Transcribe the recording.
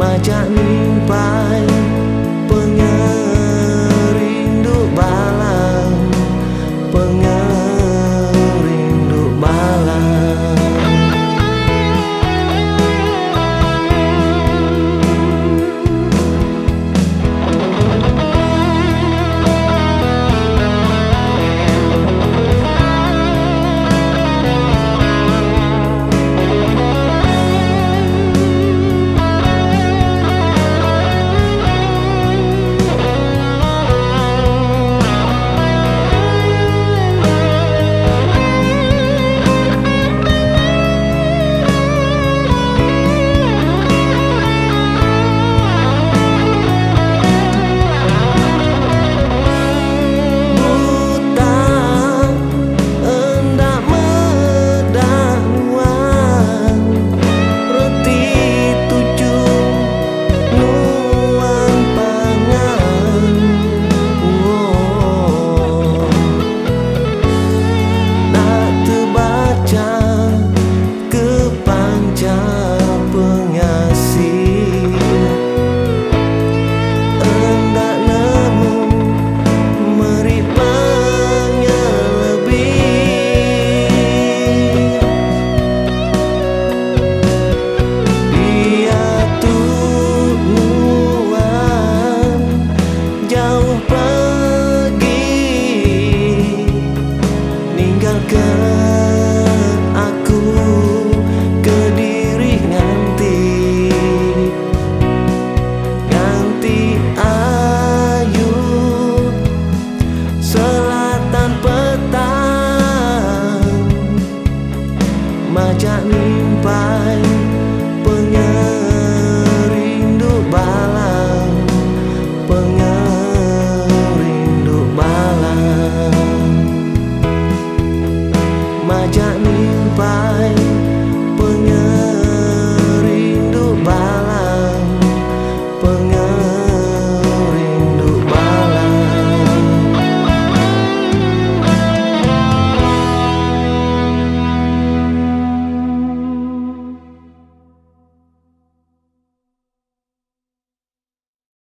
majak nimpai pengerindu bang mà macam phải.